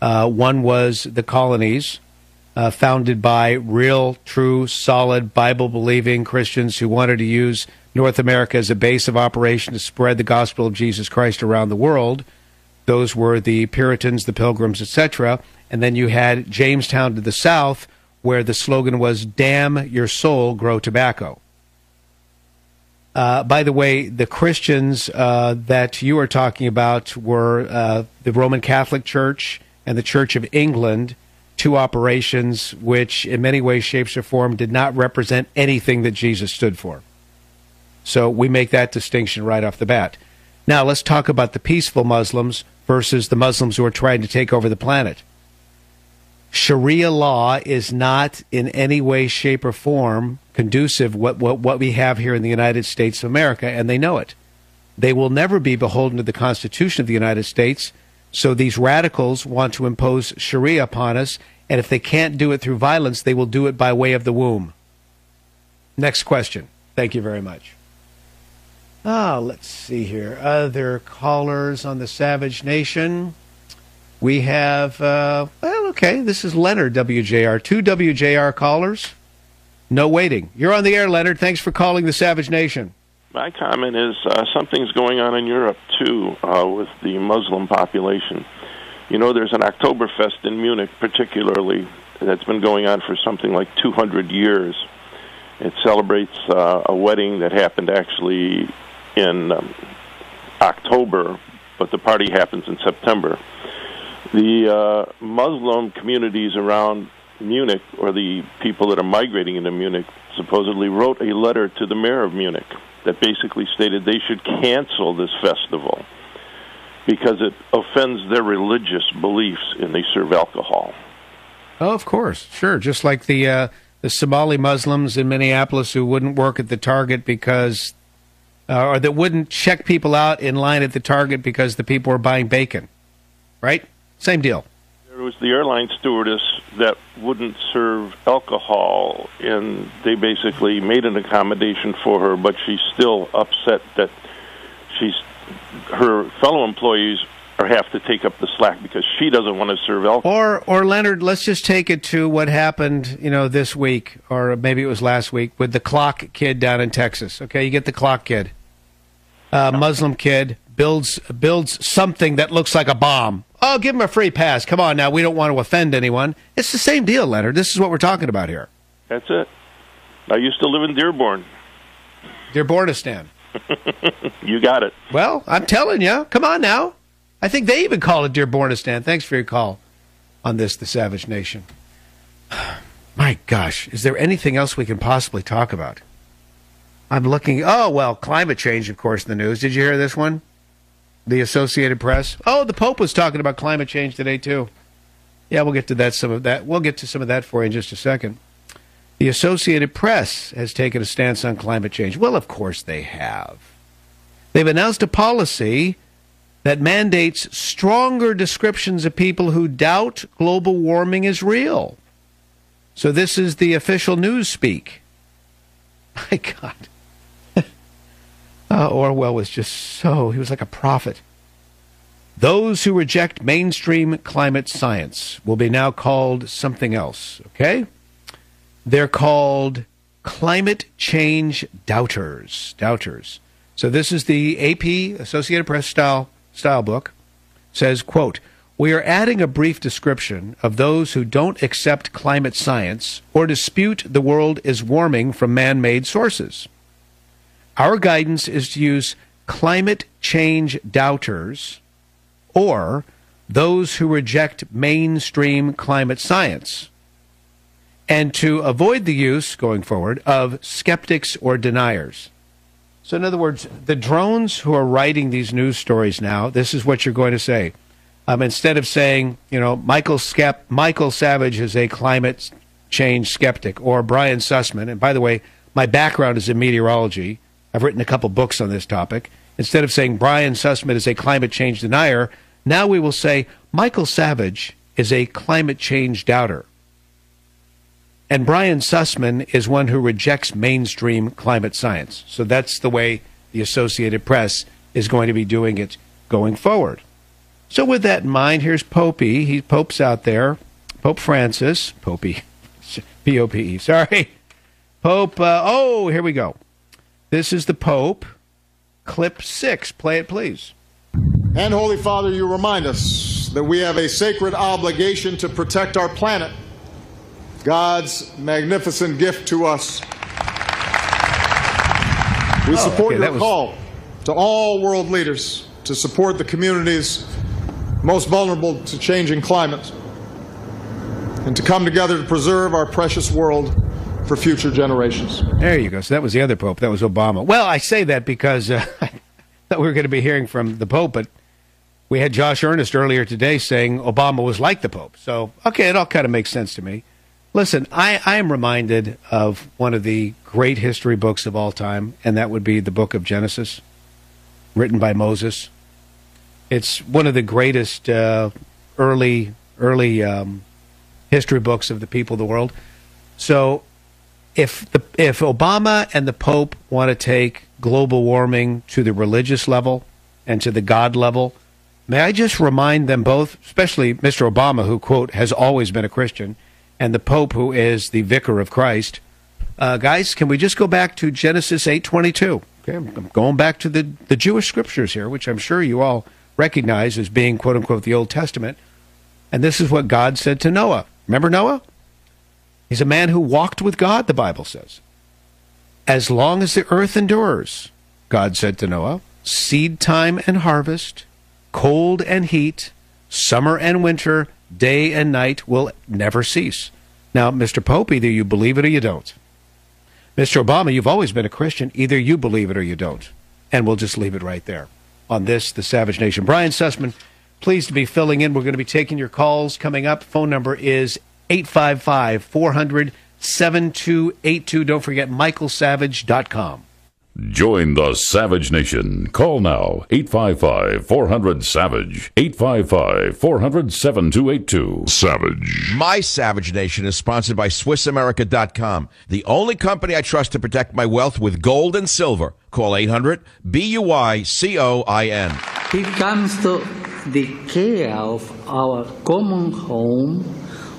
Uh, one was the colonies, uh, founded by real, true, solid, Bible believing Christians who wanted to use North America as a base of operation to spread the gospel of Jesus Christ around the world. Those were the Puritans, the Pilgrims, etc. And then you had Jamestown to the south, where the slogan was "Damn your soul, grow tobacco." Uh, by the way, the Christians uh, that you are talking about were uh, the Roman Catholic Church and the Church of England, two operations which, in many ways, shapes, or form, did not represent anything that Jesus stood for. So we make that distinction right off the bat. Now, let's talk about the peaceful Muslims versus the Muslims who are trying to take over the planet. Sharia law is not in any way, shape, or form conducive what, what what we have here in the United States of America, and they know it. They will never be beholden to the Constitution of the United States. So these radicals want to impose Sharia upon us, and if they can't do it through violence, they will do it by way of the womb. Next question. Thank you very much. Ah, let's see here. Other callers on the Savage Nation. We have, uh, well, okay, this is Leonard WJR. Two WJR callers. No waiting. You're on the air, Leonard. Thanks for calling the Savage Nation. My comment is uh, something's going on in Europe, too, uh, with the Muslim population. You know, there's an Oktoberfest in Munich, particularly, that's been going on for something like 200 years. It celebrates uh, a wedding that happened actually in um, October, but the party happens in September. The uh, Muslim communities around Munich, or the people that are migrating into Munich, supposedly wrote a letter to the mayor of Munich that basically stated they should cancel this festival because it offends their religious beliefs and they serve alcohol. Oh, of course, sure. Just like the uh, the Somali Muslims in Minneapolis who wouldn't work at the Target because uh, or that wouldn't check people out in line at the Target because the people were buying bacon. Right? Same deal. There was the airline stewardess that wouldn't serve alcohol, and they basically made an accommodation for her, but she's still upset that she's her fellow employees or have to take up the slack because she doesn't want to serve alcohol. Or, or Leonard, let's just take it to what happened, you know, this week, or maybe it was last week, with the clock kid down in Texas. Okay, you get the clock kid uh, Muslim kid builds builds something that looks like a bomb. Oh, give him a free pass. Come on now, we don't want to offend anyone. It's the same deal, Leonard. This is what we're talking about here. That's it. I used to live in Dearborn. Dearbornistan. you got it. Well, I'm telling you. Come on now. I think they even call it Dearbornistan. Thanks for your call on this, the Savage Nation. My gosh, is there anything else we can possibly talk about? I'm looking. Oh, well, climate change, of course, in the news. Did you hear this one? The Associated Press. Oh, the Pope was talking about climate change today, too. Yeah, we'll get to that. Some of that. We'll get to some of that for you in just a second. The Associated Press has taken a stance on climate change. Well, of course they have. They've announced a policy that mandates stronger descriptions of people who doubt global warming is real. So this is the official news speak. My God. Uh, Orwell was just so, he was like a prophet. Those who reject mainstream climate science will be now called something else, okay? They're called climate change doubters. Doubters. So this is the AP Associated Press style style book. It says, quote, we are adding a brief description of those who don't accept climate science or dispute the world is warming from man made sources. Our guidance is to use climate change doubters or those who reject mainstream climate science, and to avoid the use, going forward, of skeptics or deniers. So, in other words, the drones who are writing these news stories now, this is what you're going to say. Um, instead of saying, you know, Michael, Skep- Michael Savage is a climate change skeptic, or Brian Sussman, and by the way, my background is in meteorology. I've written a couple books on this topic. Instead of saying Brian Sussman is a climate change denier, now we will say Michael Savage is a climate change doubter. And Brian Sussman is one who rejects mainstream climate science. So that's the way the Associated Press is going to be doing it going forward. So, with that in mind, here's Popey. He Pope's out there. Pope Francis. Popey. P O P E. Sorry. Pope. Uh, oh, here we go. This is the Pope. Clip six. Play it, please. And, Holy Father, you remind us that we have a sacred obligation to protect our planet, God's magnificent gift to us. We Oh, support okay, that your was- call to all world leaders to support the communities most vulnerable to changing climate and to come together to preserve our precious world for future generations. There you go. So that was the other Pope. That was Obama. Well, I say that because uh, I thought we were going to be hearing from the Pope, but we had Josh Earnest earlier today saying Obama was like the Pope. So, okay, it all kind of makes sense to me. Listen, I, I am reminded of one of the great history books of all time, and that would be the book of Genesis, written by Moses. It's one of the greatest uh, early early um, history books of the people of the world. So if the if Obama and the Pope want to take global warming to the religious level and to the God level, may I just remind them both, especially Mr. Obama, who quote has always been a Christian, and the Pope, who is the vicar of Christ. Uh, guys, can we just go back to Genesis eight twenty two? Okay, I'm going back to the the Jewish scriptures here, which I'm sure you all recognize as being quote unquote the Old Testament. And this is what God said to Noah. Remember Noah? He's a man who walked with God, the Bible says. As long as the earth endures, God said to Noah, seed time and harvest, cold and heat, summer and winter, day and night will never cease. Now, Mr. Pope, either you believe it or you don't. Mr. Obama, you've always been a Christian. Either you believe it or you don't. And we'll just leave it right there on this, the Savage Nation. Brian Sussman, pleased to be filling in. We're going to be taking your calls coming up. Phone number is 855 400 7282. Don't forget michaelsavage.com. Join the Savage Nation. Call now 855 400 Savage. 855 400 7282. Savage. My Savage Nation is sponsored by SwissAmerica.com, the only company I trust to protect my wealth with gold and silver. Call 800 B U I C O I N. It comes to the care of our common home.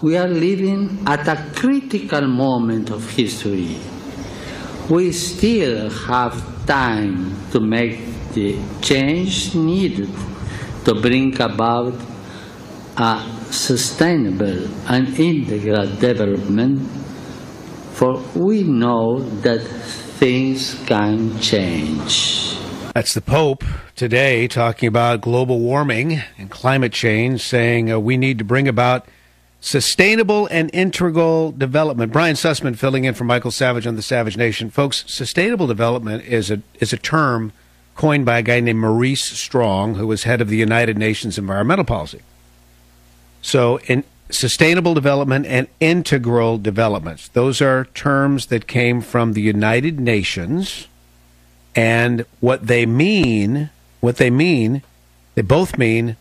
We are living at a critical moment of history. We still have time to make the change needed to bring about a sustainable and integral development, for we know that things can change. That's the Pope today talking about global warming and climate change, saying uh, we need to bring about sustainable and integral development. Brian Sussman filling in for Michael Savage on the Savage Nation. Folks, sustainable development is a is a term coined by a guy named Maurice Strong, who was head of the United Nations Environmental Policy. So, in sustainable development and integral developments, those are terms that came from the United Nations and what they mean, what they mean, they both mean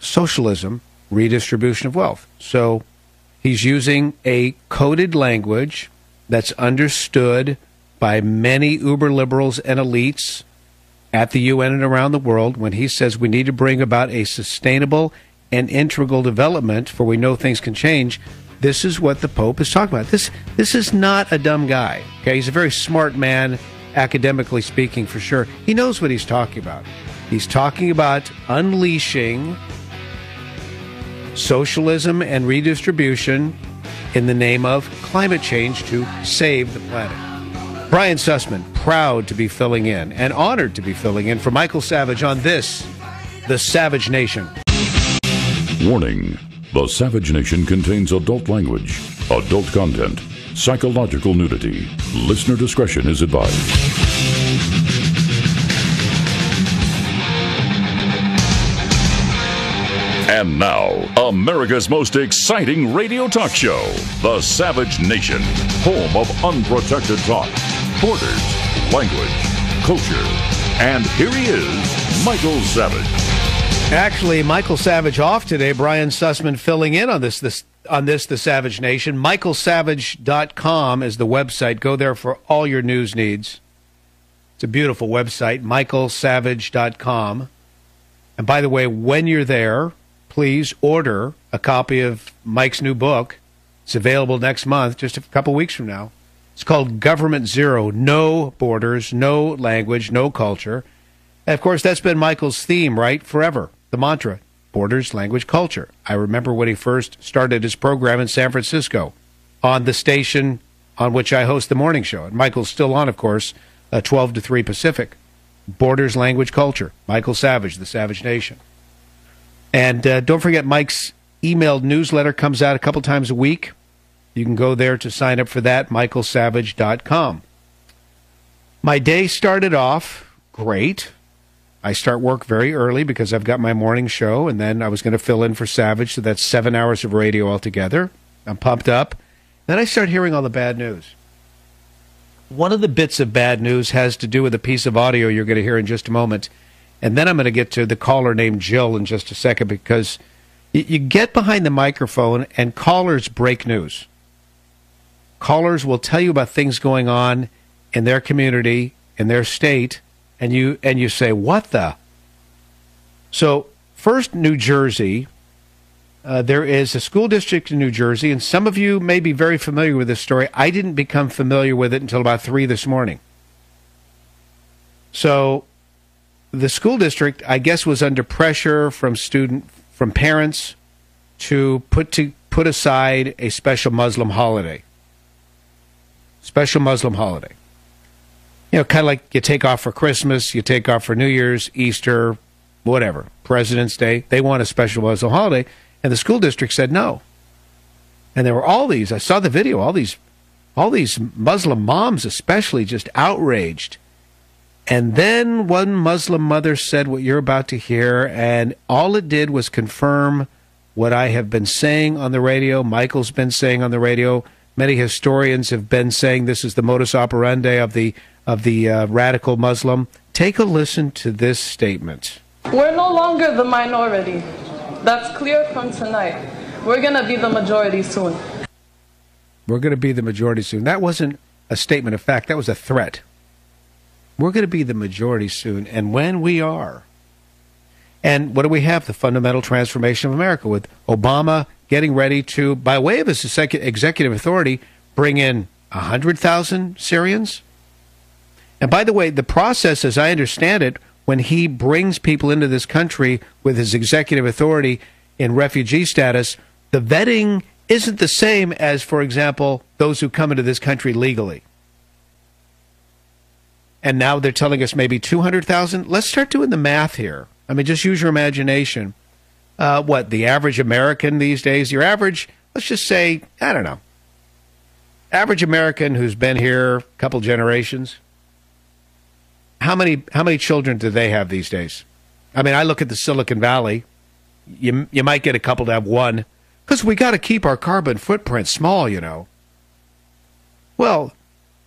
socialism, redistribution of wealth. So he's using a coded language that's understood by many uber liberals and elites at the UN and around the world when he says we need to bring about a sustainable and integral development for we know things can change. This is what the Pope is talking about. This this is not a dumb guy. Okay, he's a very smart man, academically speaking, for sure. He knows what he's talking about. He's talking about unleashing socialism and redistribution in the name of climate change to save the planet. Brian Sussman, proud to be filling in and honored to be filling in for Michael Savage on this, The Savage Nation. Warning The Savage Nation contains adult language, adult content, psychological nudity. Listener discretion is advised. And now, America's most exciting radio talk show, The Savage Nation, home of unprotected talk, borders, language, culture. And here he is, Michael Savage. Actually, Michael Savage off today. Brian Sussman filling in on this this on this the Savage Nation. MichaelSavage.com is the website. Go there for all your news needs. It's a beautiful website, michaelsavage.com. And by the way, when you're there, please order a copy of Mike's new book. It's available next month, just a couple weeks from now. It's called Government Zero No Borders, No Language, No Culture. And of course, that's been Michael's theme, right? Forever. The mantra Borders, Language, Culture. I remember when he first started his program in San Francisco on the station on which I host the morning show. And Michael's still on, of course, uh, 12 to 3 Pacific. Borders, Language, Culture. Michael Savage, The Savage Nation. And uh, don't forget, Mike's emailed newsletter comes out a couple times a week. You can go there to sign up for that, michaelsavage.com. My day started off great. I start work very early because I've got my morning show, and then I was going to fill in for Savage, so that's seven hours of radio altogether. I'm pumped up. Then I start hearing all the bad news. One of the bits of bad news has to do with a piece of audio you're going to hear in just a moment. And then I'm going to get to the caller named Jill in just a second because you get behind the microphone and callers break news. Callers will tell you about things going on in their community, in their state, and you and you say, "What the?" So, first New Jersey, uh, there is a school district in New Jersey, and some of you may be very familiar with this story. I didn't become familiar with it until about three this morning. So, the school district, I guess, was under pressure from student from parents to put to put aside a special Muslim holiday. Special Muslim holiday. You know, kind of like you take off for Christmas, you take off for New Year's, Easter, whatever, President's Day. They want a special Muslim holiday, and the school district said no. And there were all these. I saw the video. All these, all these Muslim moms, especially, just outraged and then one Muslim mother said what you're about to hear, and all it did was confirm what I have been saying on the radio, Michael's been saying on the radio. Many historians have been saying this is the modus operandi of the of the uh, radical Muslim. Take a listen to this statement. We're no longer the minority. That's clear from tonight. We're going to be the majority soon. We're going to be the majority soon. That wasn't a statement of fact, that was a threat. We're going to be the majority soon. And when we are, and what do we have? The fundamental transformation of America with Obama getting ready to, by way of his executive authority, bring in 100,000 Syrians. And by the way, the process, as I understand it, when he brings people into this country with his executive authority in refugee status, the vetting isn't the same as, for example, those who come into this country legally and now they're telling us maybe 200,000. Let's start doing the math here. I mean, just use your imagination. Uh, what, the average American these days? Your average, let's just say, I don't know, average American who's been here a couple generations. How many how many children do they have these days? I mean, I look at the Silicon Valley. You you might get a couple to have one because we got to keep our carbon footprint small, you know. Well,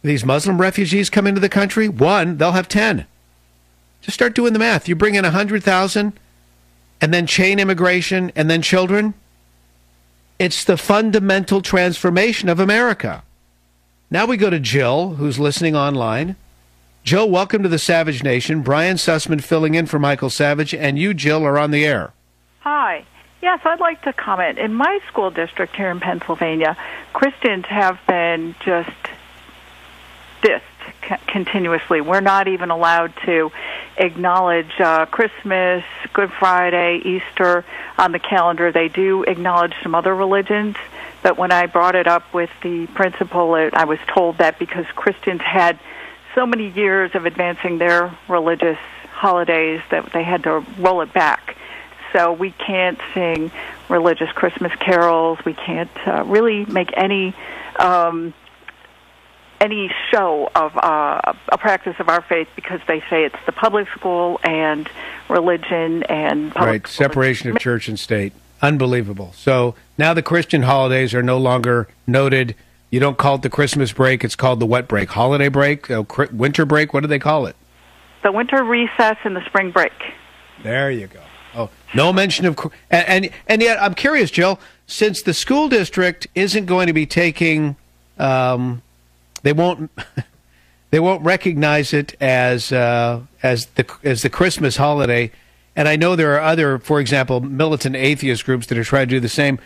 these Muslim refugees come into the country, one, they'll have 10. Just start doing the math. You bring in 100,000 and then chain immigration and then children. It's the fundamental transformation of America. Now we go to Jill, who's listening online. Jill, welcome to the Savage Nation. Brian Sussman filling in for Michael Savage, and you, Jill, are on the air. Hi. Yes, I'd like to comment. In my school district here in Pennsylvania, Christians have been just dissed continuously. We're not even allowed to acknowledge uh, Christmas, Good Friday, Easter on the calendar. They do acknowledge some other religions, but when I brought it up with the principal, I was told that because Christians had so many years of advancing their religious holidays that they had to roll it back. So we can't sing religious Christmas carols. We can't uh, really make any um, any show of uh, a practice of our faith because they say it's the public school and religion and right separation of church and state. Unbelievable. So now the Christian holidays are no longer noted. You don't call it the Christmas break; it's called the what break? Holiday break? Uh, winter break? What do they call it? The winter recess and the spring break. There you go. Oh, no mention of and, and and yet I'm curious, Jill. Since the school district isn't going to be taking um, they won't they won't recognize it as uh, as the as the Christmas holiday. And I know there are other, for example, militant atheist groups that are trying to do the same.